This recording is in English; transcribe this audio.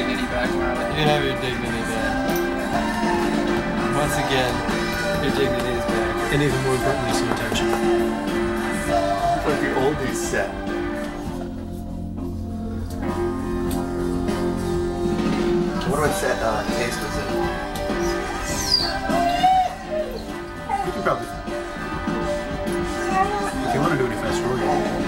dignity back, Marley. You have your dignity back. Once again, your dignity is back. And even more importantly, some attention. It's like the oldies set. What about set uh, taste was in? You can probably. If you want to do any fast forward.